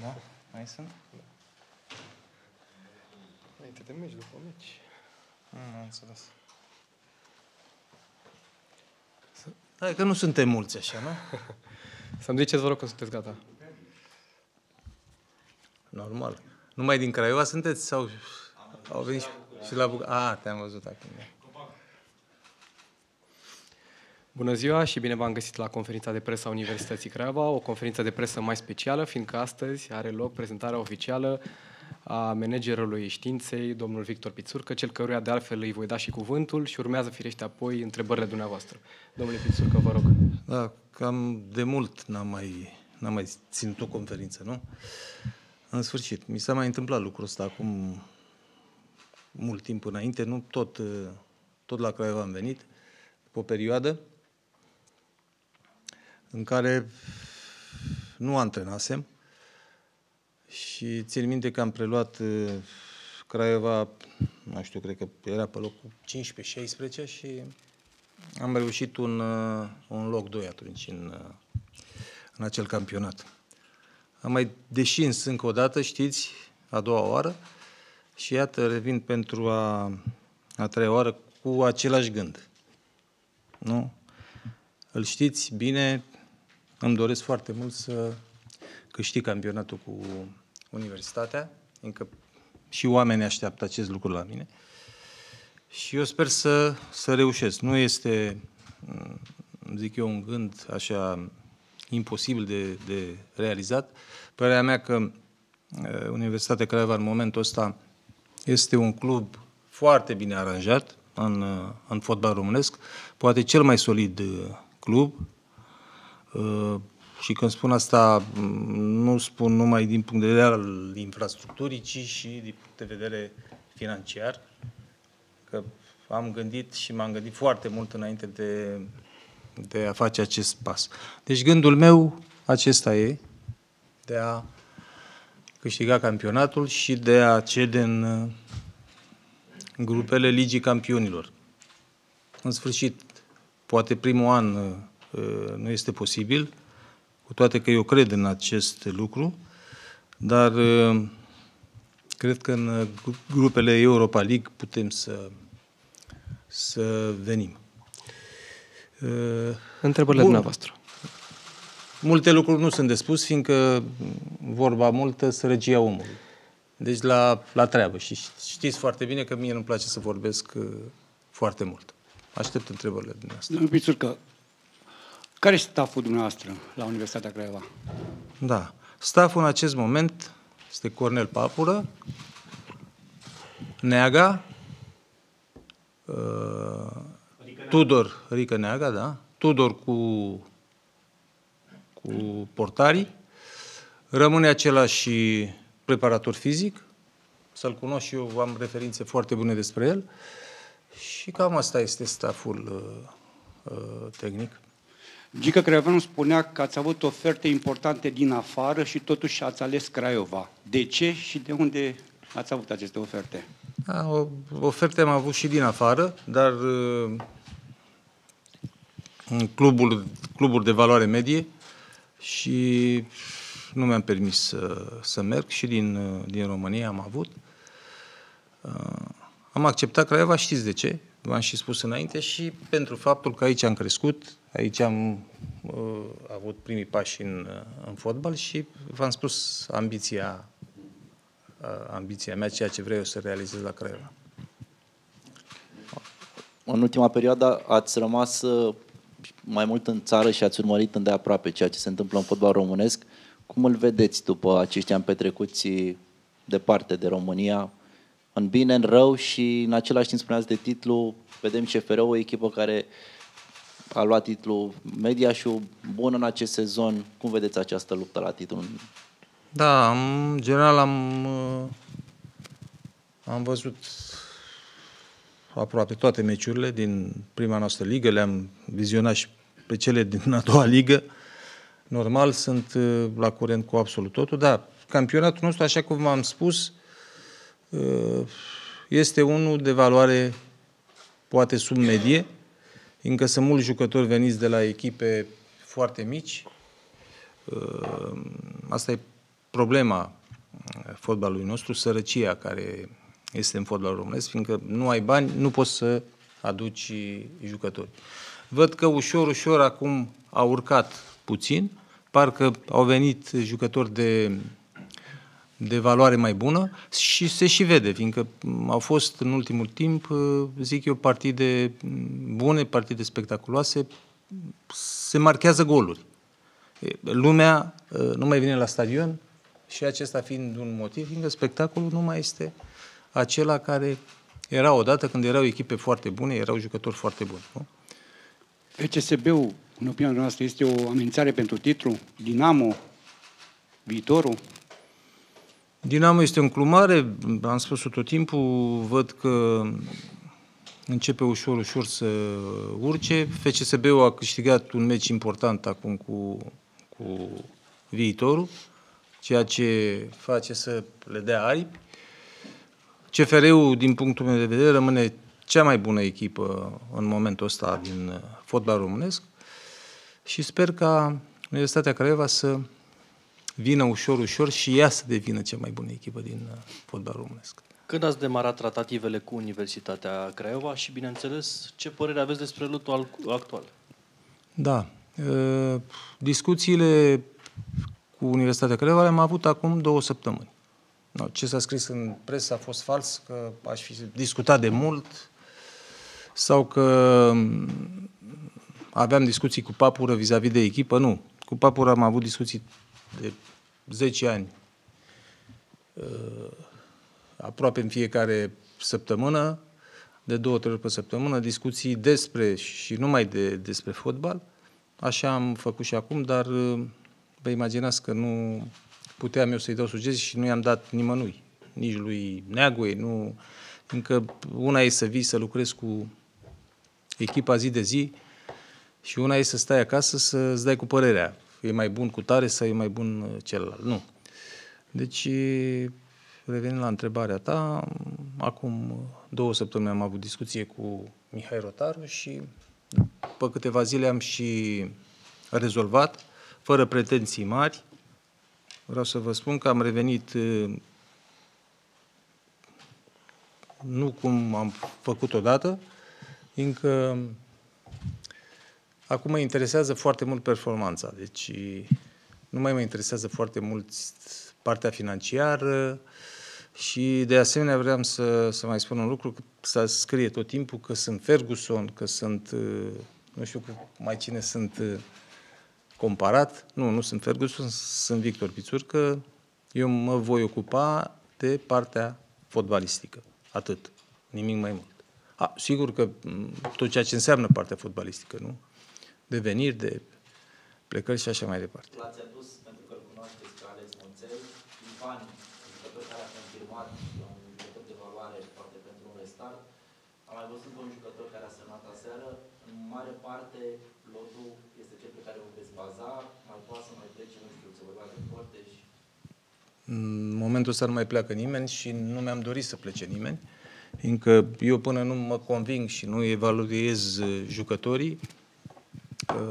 Da? Mai sunt? Înainte de meci, după meci. Nu, am înțeles. Hai că nu suntem mulți așa, nu? Să-mi ziceți, vă rog, că sunteți gata. Normal. Numai din Craiova sunteți sau au venit și, și la București? A, te-am văzut acum. da. Bună ziua și bine v-am găsit la conferința de presă a Universității Craiova, o conferință de presă mai specială, fiindcă astăzi are loc prezentarea oficială a managerului științei, domnul Victor Pițurcă, cel căruia de altfel îi voi da și cuvântul și urmează firește apoi întrebările dumneavoastră. Domnule Pițurcă, vă rog. Da, cam de mult n-am mai, n-am mai ținut o conferință, nu? În sfârșit, mi s-a mai întâmplat lucrul ăsta acum mult timp înainte, nu tot, uh, tot la Craiova am venit, după o perioadă în care nu antrenasem și țin minte că am preluat uh, Craiova, nu știu, cred că era pe locul 15-16 și am reușit un, uh, un loc 2 atunci în, uh, în acel campionat. Am mai deșins încă o dată, știți, a doua oară și iată, revin pentru a, a treia oară cu același gând. Nu? Îl știți bine, îmi doresc foarte mult să câștig campionatul cu universitatea, încă și oamenii așteaptă acest lucru la mine. Și eu sper să, să reușesc. Nu este, m, zic eu, un gând așa imposibil de, de realizat. Părerea mea că uh, Universitatea Craiova în momentul ăsta este un club foarte bine aranjat în, uh, în fotbal românesc, poate cel mai solid uh, club. Uh, Și când spun asta, m, nu spun numai din punct de vedere al infrastructurii, ci și din punct de vedere financiar. Că am gândit și m-am gândit foarte mult înainte de, de a face acest pas. Deci gândul meu acesta e de a câștiga campionatul și de a cede în, în grupele Ligii Campionilor. În sfârșit, poate primul an uh, nu este posibil, cu toate că eu cred în acest lucru, dar uh, cred că în uh, grupele Europa League putem să, să venim. Uh, Întrebările Bun. dumneavoastră. Multe lucruri nu sunt de spus, fiindcă vorba multă, sărăgia omului. Deci la, la treabă. Și știți foarte bine că mie nu-mi place să vorbesc uh, foarte mult. Aștept întrebările dumneavoastră. Domnul Pițurcă, care este staful dumneavoastră la Universitatea Craiova? Da. Staful în acest moment este Cornel Papură, Neaga, uh, Tudor, Rică Neaga, da, Tudor cu, cu portarii, rămâne același preparator fizic, să-l cunosc și eu, am referințe foarte bune despre el și cam asta este staful uh, uh, tehnic. Gică Craioveanu spunea că ați avut oferte importante din afară și totuși ați ales Craiova. De ce și de unde ați avut aceste oferte? Da, o, oferte am avut și din afară, dar uh, în clubul, cluburi de valoare medie și nu mi-am permis să, să merg și din, uh, din România am avut. Uh, am acceptat Craiova, știți de ce? V-am și spus înainte și pentru faptul că aici am crescut, aici am uh, avut primii pași în, uh, în fotbal și v-am spus ambiția, uh, ambiția mea, ceea ce vreau eu să realizez la Craiova. În ultima perioadă ați rămas uh, mai mult în țară și ați urmărit îndeaproape ceea ce se întâmplă în fotbal românesc. Cum îl vedeți după acești ani petrecuți departe de România, în bine, în rău și în același timp spuneați de titlu, vedem CFR o echipă care a luat titlul media și bun în acest sezon. Cum vedeți această luptă la titlu? Da, în general am, uh, am văzut aproape toate meciurile din prima noastră ligă, le-am vizionat și pe cele din a doua ligă. Normal, sunt uh, la curent cu absolut totul, dar campionatul nostru, așa cum am spus, uh, este unul de valoare poate sub medie, încă sunt mulți jucători veniți de la echipe foarte mici. Uh, Asta e problema fotbalului nostru, sărăcia care este în fotbalul românesc, fiindcă nu ai bani, nu poți să aduci jucători. Văd că ușor, ușor acum a urcat puțin, parcă au venit jucători de, de valoare mai bună și se și vede, fiindcă au fost în ultimul timp, zic eu, partide bune, partide spectaculoase, se marchează goluri. Lumea nu mai vine la stadion și acesta fiind un motiv, fiindcă spectacolul nu mai este acela care era odată când erau echipe foarte bune, erau jucători foarte buni. Nu? FCSB-ul, în opinia noastră, este o amenințare pentru titlu? Dinamo, viitorul? Dinamo este un clumare, am spus-o tot timpul, văd că începe ușor, ușor să urce. FCSB-ul a câștigat un meci important acum cu, cu viitorul, ceea ce face să le dea aripi. CFR-ul, din punctul meu de vedere, rămâne cea mai bună echipă în momentul ăsta din fotbal românesc și sper ca Universitatea Craiova să vină ușor, ușor și ea să devină cea mai bună echipă din fotbal românesc. Când ați demarat tratativele cu Universitatea Craiova și, bineînțeles, ce părere aveți despre lutul actual? Da. Discuțiile cu Universitatea Craiova le-am avut acum două săptămâni. Ce s-a scris în presă a fost fals, că aș fi discutat de mult sau că aveam discuții cu Papură vis-a-vis de echipă. Nu. Cu Papură am avut discuții de 10 ani aproape în fiecare săptămână, de două, trei ori pe săptămână, discuții despre și numai de, despre fotbal. Așa am făcut și acum, dar vă imaginați că nu puteam eu să-i dau sugestii și nu i-am dat nimănui, nici lui Neagoe, nu... Încă una e să vii să lucrezi cu echipa zi de zi și una e să stai acasă să-ți dai cu părerea. E mai bun cu tare sau e mai bun celălalt. Nu. Deci, revenind la întrebarea ta, acum două săptămâni am avut discuție cu Mihai Rotaru și după câteva zile am și rezolvat, fără pretenții mari, Vreau să vă spun că am revenit nu cum am făcut odată, încă acum mă interesează foarte mult performanța. Deci nu mai mă interesează foarte mult partea financiară și de asemenea vreau să, să mai spun un lucru, că să scrie tot timpul că sunt Ferguson, că sunt, nu știu mai cine sunt comparat. Nu, nu sunt Ferguson, sunt Victor Pițurcă. Eu mă voi ocupa de partea fotbalistică. Atât. Nimic mai mult. A, sigur că tot ceea ce înseamnă partea fotbalistică, nu? De veniri, de plecări și așa mai departe. L-ați adus pentru că îl cunoașteți pe Alex Monțel, Ivan, jucător care a confirmat, un jucător de valoare poate pentru un restart. Am mai văzut un jucător care a semnat aseară. În mare parte, lotul este cel pe care vă veți baza, mai poate să mai plece, nu știu, să vă de porte și... În momentul ăsta nu mai pleacă nimeni și nu mi-am dorit să plece nimeni, fiindcă eu până nu mă conving și nu evaluez uh, jucătorii, uh,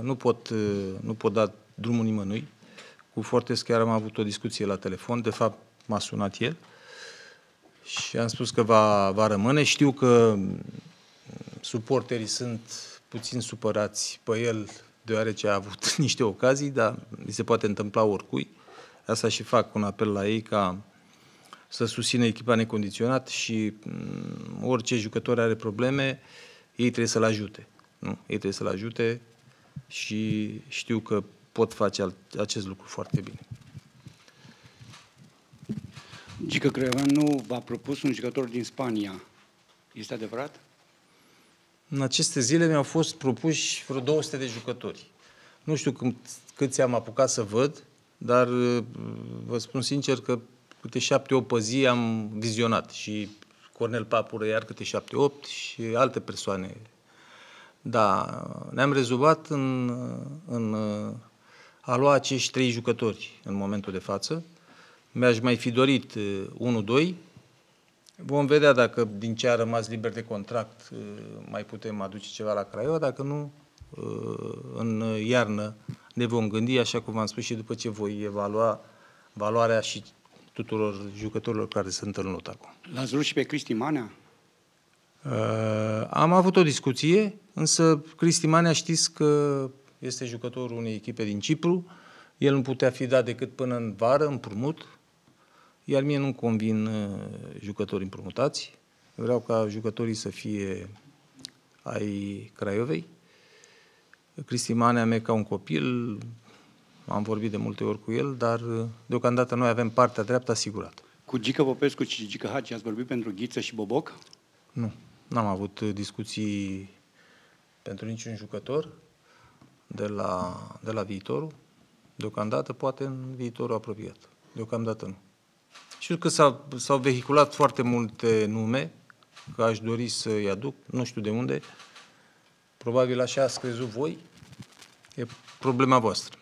nu pot, uh, nu pot da drumul nimănui. Cu Fortes chiar am avut o discuție la telefon, de fapt m-a sunat el și am spus că va, va rămâne. Știu că mm, suporterii sunt puțin supărați pe el, deoarece a avut niște ocazii, dar îi se poate întâmpla oricui. Asta și fac un apel la ei ca să susțină echipa necondiționat și mm, orice jucător are probleme, ei trebuie să-l ajute. Nu? Ei trebuie să-l ajute și știu că pot face acest lucru foarte bine. Gică Creanu v-a propus un jucător din Spania. Este adevărat? În aceste zile mi-au fost propuși vreo 200 de jucători. Nu știu cât, câți am apucat să văd, dar vă spun sincer că câte șapte-opt pe zi am vizionat și Cornel Papură iar câte șapte-opt și alte persoane. Da, ne-am rezolvat în, în a lua acești trei jucători în momentul de față. Mi-aș mai fi dorit 1-2, Vom vedea dacă din ce a rămas liber de contract uh, mai putem aduce ceva la Craiova, dacă nu, uh, în iarnă ne vom gândi, așa cum v-am spus și după ce voi evalua valoarea și tuturor jucătorilor care sunt în lot acum. L-ați vrut și pe Cristi Manea? Uh, am avut o discuție, însă Cristi Manea știți că este jucătorul unei echipe din Cipru. El nu putea fi dat decât până în vară, împrumut, iar mie nu-mi convin uh, jucătorii împrumutați. Vreau ca jucătorii să fie ai Craiovei. Cristi Manea mea ca un copil, am vorbit de multe ori cu el, dar uh, deocamdată noi avem partea dreaptă asigurată. Cu Gică Popescu și Gică Haci ați vorbit pentru Ghiță și Boboc? Nu, n-am avut uh, discuții pentru niciun jucător de la, de la viitorul. Deocamdată, poate în viitorul apropiat. Deocamdată nu. Știu că s-au, s-au vehiculat foarte multe nume, că aș dori să-i aduc, nu știu de unde. Probabil așa ați crezut voi. E problema voastră.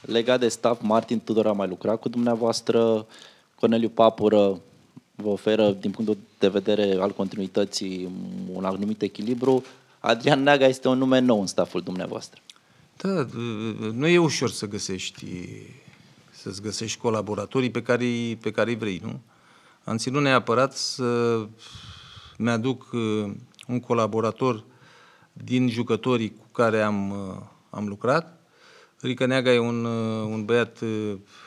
Legat de staff, Martin Tudor a mai lucrat cu dumneavoastră, Corneliu Papură vă oferă, din punctul de vedere al continuității, un anumit echilibru. Adrian Neaga este un nume nou în stafful dumneavoastră. Da, nu e ușor să găsești, să-ți găsești colaboratorii pe care, pe care îi vrei, nu? Am ținut neapărat să mi-aduc uh, un colaborator din jucătorii cu care am, uh, am lucrat. Rică Neaga e un, uh, un băiat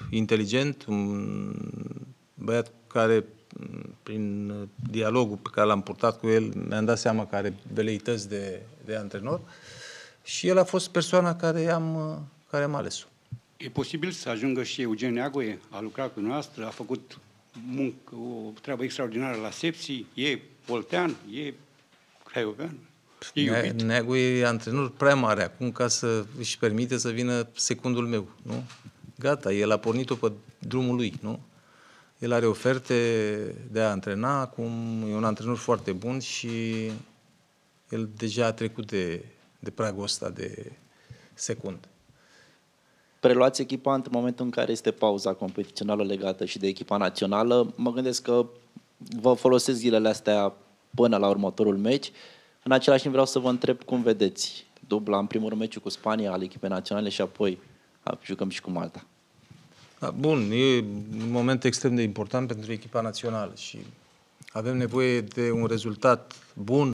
inteligent, un băiat care, prin dialogul pe care l-am purtat cu el, mi-am dat seama că are veleități de, de antrenor și el a fost persoana care am, care am ales-o. E posibil să ajungă și Eugen Neagoe, a lucrat cu noastră, a făcut muncă, o treabă extraordinară la Sepsi, e poltean, e craiovean, e iubit. Neagu e antrenor prea mare acum ca să își permite să vină secundul meu, nu? Gata, el a pornit-o pe drumul lui, nu? El are oferte de a antrena, acum e un antrenor foarte bun și el deja a trecut de, de pragul ăsta de secund. Preluați echipa într-un moment în care este pauza competițională legată și de echipa națională. Mă gândesc că vă folosesc zilele astea până la următorul meci. În același timp vreau să vă întreb cum vedeți dubla în primul meciul cu Spania al echipei naționale și apoi jucăm și cu Malta. Da, bun, e un moment extrem de important pentru echipa națională și avem nevoie de un rezultat bun